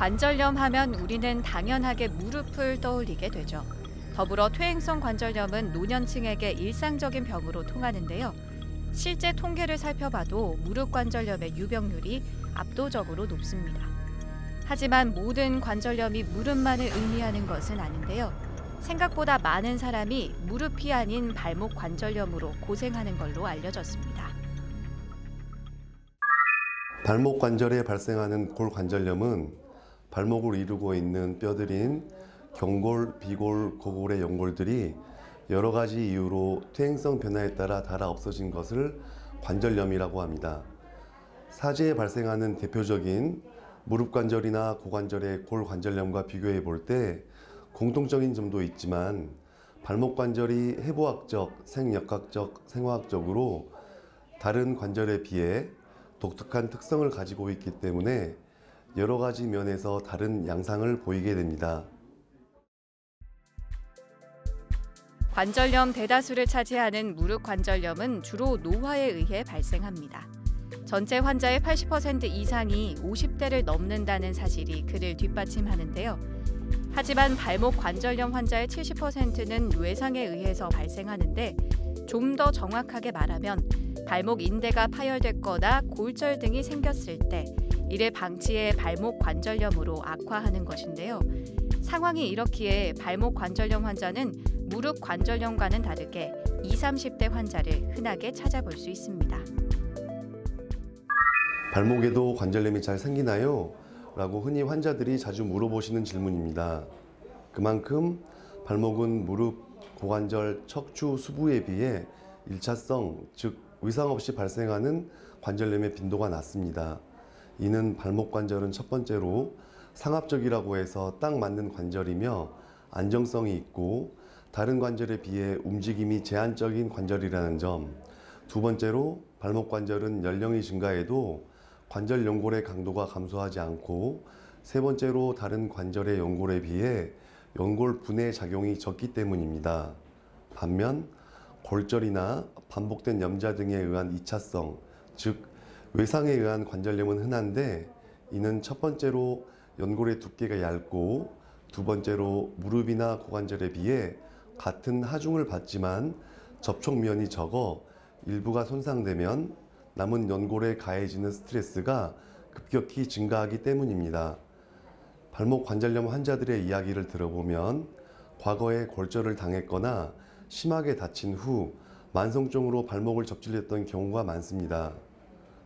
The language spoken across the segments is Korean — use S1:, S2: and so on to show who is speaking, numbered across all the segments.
S1: 관절염 하면 우리는 당연하게 무릎을 떠올리게 되죠. 더불어 퇴행성 관절염은 노년층에게 일상적인 병으로 통하는데요. 실제 통계를 살펴봐도 무릎 관절염의 유병률이 압도적으로 높습니다. 하지만 모든 관절염이 무릎만을 의미하는 것은 아닌데요. 생각보다 많은 사람이 무릎이 아닌 발목 관절염으로 고생하는 걸로 알려졌습니다.
S2: 발목 관절에 발생하는 골 관절염은 발목을 이루고 있는 뼈들인 경골, 비골, 고골의 연골들이 여러 가지 이유로 퇴행성 변화에 따라 닳아 없어진 것을 관절염이라고 합니다. 사지에 발생하는 대표적인 무릎 관절이나 고관절의 골 관절염과 비교해 볼 때 공통적인 점도 있지만 발목 관절이 해부학적, 생역학적, 생화학적으로 다른 관절에 비해 독특한 특성을 가지고 있기 때문에 여러 가지 면에서 다른 양상을 보이게 됩니다.
S1: 관절염 대다수를 차지하는 무릎 관절염은 주로 노화에 의해 발생합니다. 전체 환자의 80% 이상이 50대를 넘는다는 사실이 그를 뒷받침하는데요. 하지만 발목 관절염 환자의 70%는 뇌상에 의해서 발생하는데 좀 더 정확하게 말하면 발목 인대가 파열됐거나 골절 등이 생겼을 때 이를 방치해 발목 관절염으로 악화하는 것인데요. 상황이 이렇기에 발목 관절염 환자는 무릎 관절염과는 다르게 20, 30대 환자를 흔하게 찾아볼 수 있습니다.
S2: 발목에도 관절염이 잘 생기나요? 라고 흔히 환자들이 자주 물어보시는 질문입니다. 그만큼 발목은 무릎, 고관절, 척추, 수부에 비해 일차성, 즉 의상 없이 발생하는 관절염의 빈도가 낮습니다. 이는 발목 관절은 첫 번째로 상합적이라고 해서 딱 맞는 관절이며 안정성이 있고 다른 관절에 비해 움직임이 제한적인 관절이라는 점. 두 번째로 발목 관절은 연령이 증가해도 관절 연골의 강도가 감소하지 않고 세 번째로 다른 관절의 연골에 비해 연골 분해 작용이 적기 때문입니다. 반면 골절이나 반복된 염자 등에 의한 이차성, 즉 외상에 의한 관절염은 흔한데 이는 첫 번째로 연골의 두께가 얇고 두 번째로 무릎이나 고관절에 비해 같은 하중을 받지만 접촉면이 적어 일부가 손상되면 남은 연골에 가해지는 스트레스가 급격히 증가하기 때문입니다. 발목 관절염 환자들의 이야기를 들어보면 과거에 골절을 당했거나 심하게 다친 후 만성적으로 발목을 접질렸던 경우가 많습니다.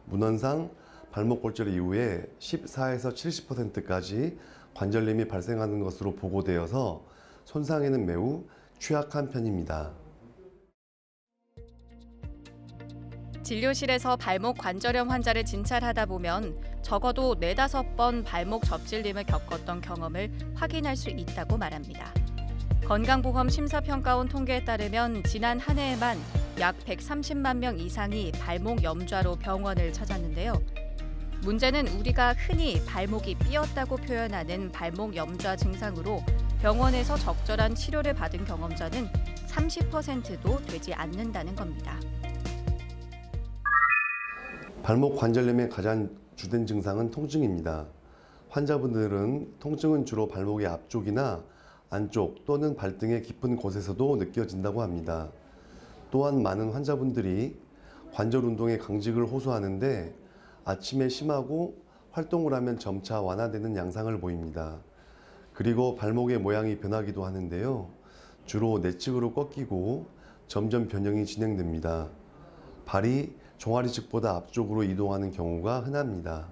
S2: 문헌상 발목 골절 이후에 14에서 70%까지 관절염이 발생하는 것으로 보고되어서 손상에는 매우 취약한 편입니다.
S1: 진료실에서 발목 관절염 환자를 진찰하다 보면 적어도 네다섯 번 발목 접질림을 겪었던 경험을 확인할 수 있다고 말합니다. 건강보험 심사평가원 통계에 따르면 지난 한 해에만 약 130만 명 이상이 발목 염좌로 병원을 찾았는데요. 문제는 우리가 흔히 발목이 삐었다고 표현하는 발목 염좌 증상으로 병원에서 적절한 치료를 받은 경험자는 30%도 되지 않는다는 겁니다.
S2: 발목 관절염의 가장 주된 증상은 통증입니다. 환자분들은 통증은 주로 발목의 앞쪽이나 안쪽 또는 발등의 깊은 곳에서도 느껴진다고 합니다. 또한 많은 환자분들이 관절 운동의 강직을 호소하는데 아침에 심하고 활동을 하면 점차 완화되는 양상을 보입니다. 그리고 발목의 모양이 변하기도 하는데요. 주로 내측으로 꺾이고 점점 변형이 진행됩니다. 발이 종아리 측보다 앞쪽으로 이동하는 경우가 흔합니다.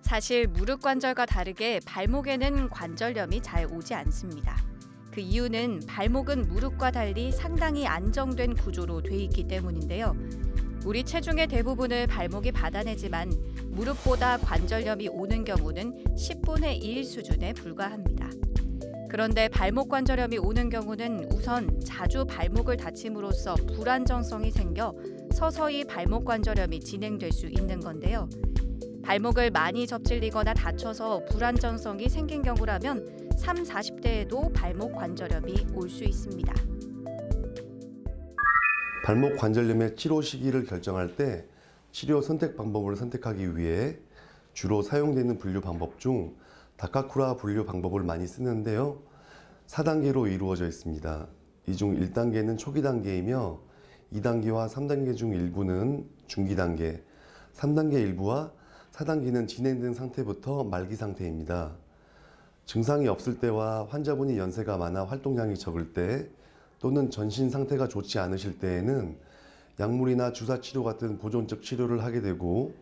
S1: 사실 무릎 관절과 다르게 발목에는 관절염이 잘 오지 않습니다. 그 이유는 발목은 무릎과 달리 상당히 안정된 구조로 돼 있기 때문인데요. 우리 체중의 대부분을 발목이 받아내지만 무릎보다 관절염이 오는 경우는 10분의 1 수준에 불과합니다. 그런데 발목 관절염이 오는 경우는 우선 자주 발목을 다침으로써 불안정성이 생겨 서서히 발목 관절염이 진행될 수 있는 건데요. 발목을 많이 접질리거나 다쳐서 불안정성이 생긴 경우라면 3, 40대에도 발목 관절염이 올 수 있습니다.
S2: 발목 관절염의 치료 시기를 결정할 때 치료 선택 방법을 선택하기 위해 주로 사용되는 분류 방법 중 다카쿠라 분류 방법을 많이 쓰는데요. 4단계로 이루어져 있습니다. 이 중 1단계는 초기 단계이며 2단계와 3단계 중 일부는 중기 단계, 3단계 일부와 4단계는 진행된 상태부터 말기 상태입니다. 증상이 없을 때와 환자분이 연세가 많아 활동량이 적을 때 또는 전신 상태가 좋지 않으실 때에는 약물이나 주사 치료 같은 보존적 치료를 하게 되고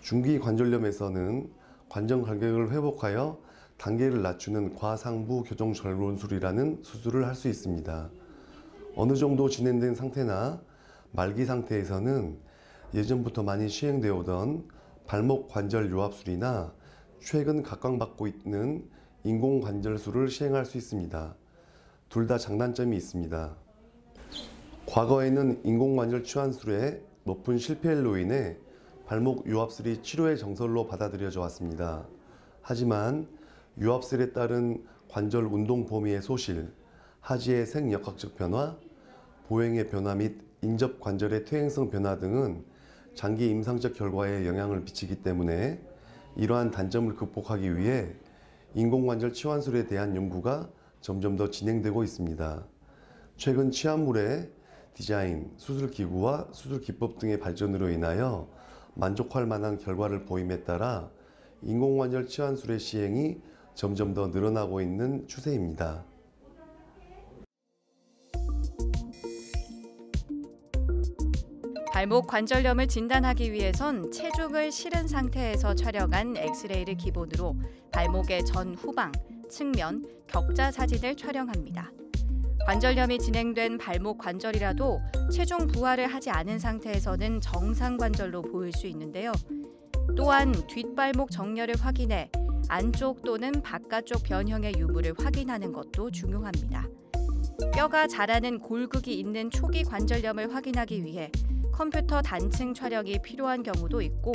S2: 중기 관절염에서는 관절 간격을 회복하여 단계를 낮추는 과상부 교정 절론술이라는 수술을 할 수 있습니다. 어느 정도 진행된 상태나 말기 상태에서는 예전부터 많이 시행되어 오던 발목 관절 요합술이나 최근 각광받고 있는 인공 관절술을 시행할 수 있습니다. 둘 다 장단점이 있습니다. 과거에는 인공 관절 치환술에 높은 실패율로 인해 발목 유압술이 치료의 정설로 받아들여져 왔습니다. 하지만 유압술에 따른 관절 운동 범위의 소실, 하지의 생역학적 변화, 보행의 변화 및 인접 관절의 퇴행성 변화 등은 장기 임상적 결과에 영향을 미치기 때문에 이러한 단점을 극복하기 위해 인공관절 치환술에 대한 연구가 점점 더 진행되고 있습니다. 최근 치환물의 디자인, 수술 기구와 수술 기법 등의 발전으로 인하여 만족할 만한 결과를 보임에 따라 인공관절 치환술의 시행이 점점 더 늘어나고 있는 추세입니다.
S1: 발목 관절염을 진단하기 위해선 체중을 실은 상태에서 촬영한 엑스레이를 기본으로 발목의 전 후방, 측면, 격자 사진을 촬영합니다. 관절염이 진행된 발목 관절이라도 체중 부하를 하지 않은 상태에서는 정상 관절로 보일 수 있는데요. 또한 뒷발목 정렬을 확인해 안쪽 또는 바깥쪽 변형의 유무를 확인하는 것도 중요합니다. 뼈가 자라는 골극이 있는 초기 관절염을 확인하기 위해 컴퓨터 단층 촬영이 필요한 경우도 있고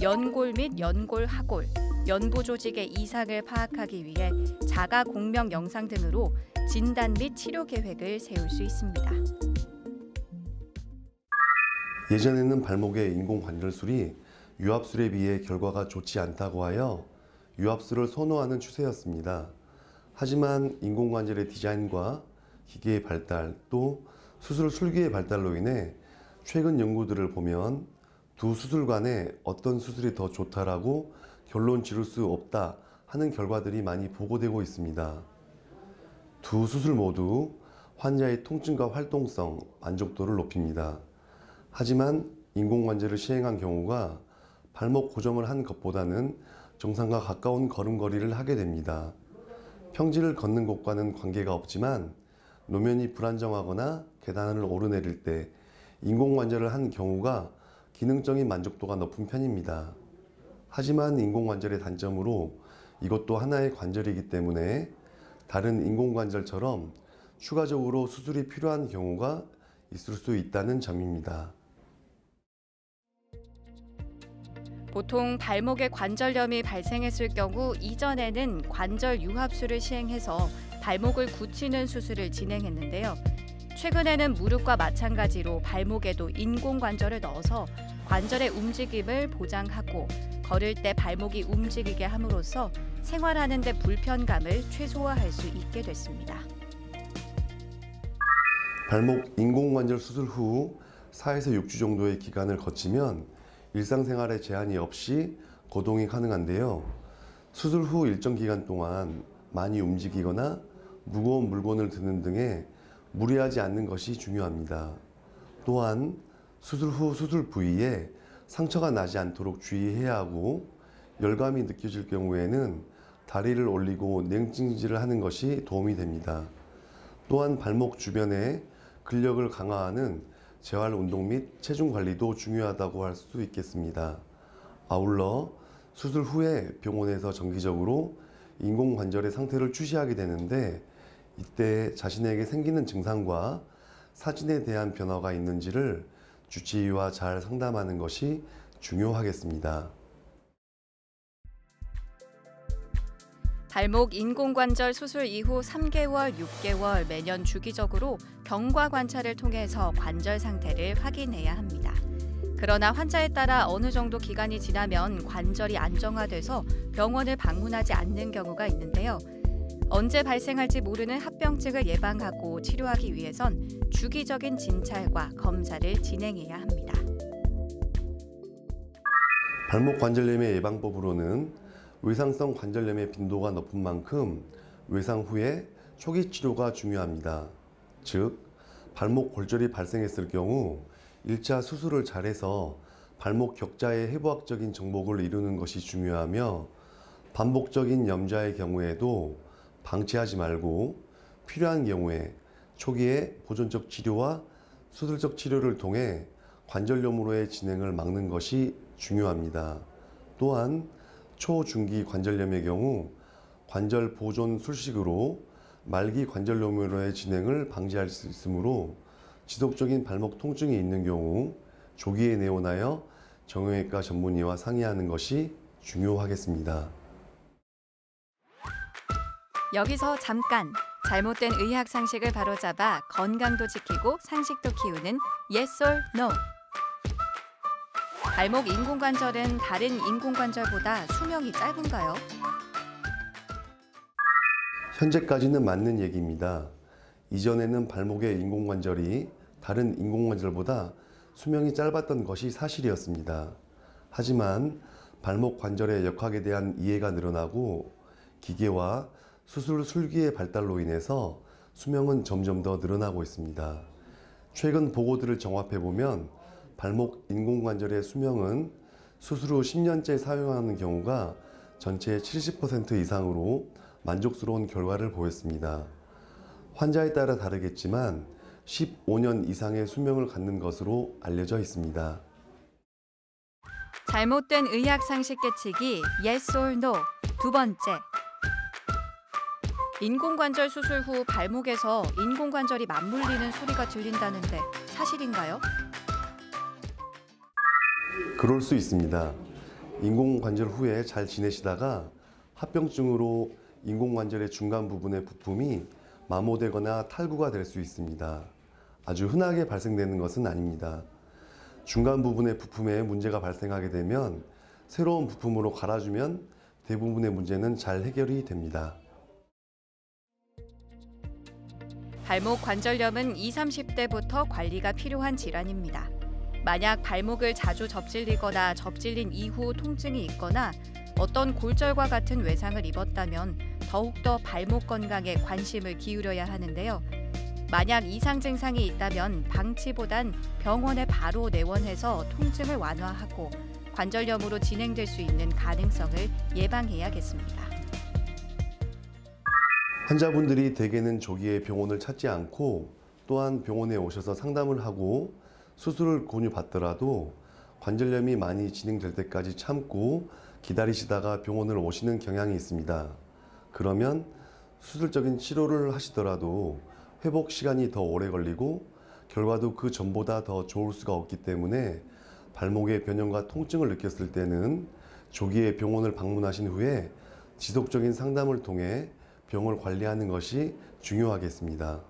S1: 연골 및 연골 하골, 연부 조직의 이상을 파악하기 위해 자가 공명 영상 등으로 진단 및 치료 계획을 세울 수 있습니다.
S2: 예전에는 발목의 인공 관절술이 유압술에 비해 결과가 좋지 않다고 하여 유압술을 선호하는 추세였습니다. 하지만 인공관절의 디자인과 기계의 발달 또 수술 술기의 발달로 인해 최근 연구들을 보면 두 수술 간에 어떤 수술이 더 좋다라고 결론 지를 수 없다 하는 결과들이 많이 보고되고 있습니다. 두 수술 모두 환자의 통증과 활동성, 만족도를 높입니다. 하지만 인공관절을 시행한 경우가 발목 고정을 한 것보다는 정상과 가까운 걸음걸이를 하게 됩니다. 평지를 걷는 곳과는 관계가 없지만 노면이 불안정하거나 계단을 오르내릴 때 인공관절을 한 경우가 기능적인 만족도가 높은 편입니다. 하지만 인공관절의 단점으로 이것도 하나의 관절이기 때문에 다른 인공관절처럼 추가적으로 수술이 필요한 경우가 있을 수 있다는 점입니다.
S1: 보통 발목에 관절염이 발생했을 경우 이전에는 관절 유합술을 시행해서 발목을 굳히는 수술을 진행했는데요. 최근에는 무릎과 마찬가지로 발목에도 인공관절을 넣어서 관절의 움직임을 보장하고 걸을 때 발목이 움직이게 함으로써 생활하는 데 불편감을 최소화할 수 있게 됐습니다.
S2: 발목 인공관절 수술 후 4에서 6주 정도의 기간을 거치면 일상생활에 제한이 없이 거동이 가능한데요. 수술 후 일정 기간 동안 많이 움직이거나 무거운 물건을 드는 등의 무리하지 않는 것이 중요합니다. 또한 수술 후 수술 부위에 상처가 나지 않도록 주의해야 하고 열감이 느껴질 경우에는 다리를 올리고 냉찜질을 하는 것이 도움이 됩니다. 또한 발목 주변에 근력을 강화하는 재활 운동 및 체중 관리도 중요하다고 할 수 있겠습니다. 아울러 수술 후에 병원에서 정기적으로 인공 관절의 상태를 추시하게 되는데 이때 자신에게 생기는 증상과 사진에 대한 변화가 있는지를 주치의와 잘 상담하는 것이 중요하겠습니다.
S1: 발목 인공관절 수술 이후 3개월, 6개월 매년 주기적으로 경과 관찰을 통해서 관절 상태를 확인해야 합니다. 그러나 환자에 따라 어느 정도 기간이 지나면 관절이 안정화돼서 병원을 방문하지 않는 경우가 있는데요. 언제 발생할지 모르는 합병증을 예방하고 치료하기 위해선 주기적인 진찰과 검사를 진행해야 합니다.
S2: 발목 관절염의 예방법으로는 외상성 관절염의 빈도가 높은 만큼 외상 후에 초기 치료가 중요합니다. 즉, 발목 골절이 발생했을 경우 1차 수술을 잘해서 발목 격자의 해부학적인 정복을 이루는 것이 중요하며 반복적인 염좌의 경우에도 방치하지 말고 필요한 경우에 초기에 보존적 치료와 수술적 치료를 통해 관절염으로의 진행을 막는 것이 중요합니다. 또한 초중기 관절염의 경우 관절 보존 술식으로 말기 관절염으로의 진행을 방지할 수 있으므로 지속적인 발목 통증이 있는 경우 조기에 내원하여 정형외과 전문의와 상의하는 것이 중요하겠습니다.
S1: 여기서 잠깐 잘못된 의학 상식을 바로잡아 건강도 지키고 상식도 키우는 Yes or No. 발목 인공관절은 다른 인공관절보다 수명이 짧은가요?
S2: 현재까지는 맞는 얘기입니다. 이전에는 발목의 인공관절이 다른 인공관절보다 수명이 짧았던 것이 사실이었습니다. 하지만 발목 관절의 역학에 대한 이해가 늘어나고 기계와 수술 술기의 발달로 인해서 수명은 점점 더 늘어나고 있습니다. 최근 보고들을 정합해 보면 발목 인공관절의 수명은 수술 후 10년째 사용하는 경우가 전체의 70% 이상으로 만족스러운 결과를 보였습니다. 환자에 따라 다르겠지만 15년 이상의 수명을 갖는 것으로 알려져 있습니다.
S1: 잘못된 의학 상식 깨치기 Yes or No. 두 번째. 인공관절 수술 후 발목에서 인공관절이 맞물리는 소리가 들린다는데 사실인가요?
S2: 그럴 수 있습니다. 인공관절 후에 잘 지내시다가 합병증으로 인공관절의 중간 부분의 부품이 마모되거나 탈구가 될 수 있습니다. 아주 흔하게 발생되는 것은 아닙니다. 중간 부분의 부품에 문제가 발생하게 되면 새로운 부품으로 갈아주면 대부분의 문제는 잘 해결이 됩니다.
S1: 발목 관절염은 20, 30대부터 관리가 필요한 질환입니다. 만약 발목을 자주 접질리거나 접질린 이후 통증이 있거나 어떤 골절과 같은 외상을 입었다면 더욱더 발목 건강에 관심을 기울여야 하는데요. 만약 이상 증상이 있다면 방치보단 병원에 바로 내원해서 통증을 완화하고 관절염으로 진행될 수 있는 가능성을 예방해야겠습니다.
S2: 환자분들이 대개는 조기에 병원을 찾지 않고 또한 병원에 오셔서 상담을 하고 수술을 권유받더라도 관절염이 많이 진행될 때까지 참고 기다리시다가 병원을 오시는 경향이 있습니다. 그러면 수술적인 치료를 하시더라도 회복 시간이 더 오래 걸리고 결과도 그 전보다 더 좋을 수가 없기 때문에 발목의 변형과 통증을 느꼈을 때는 조기에 병원을 방문하신 후에 지속적인 상담을 통해 병을 관리하는 것이 중요하겠습니다.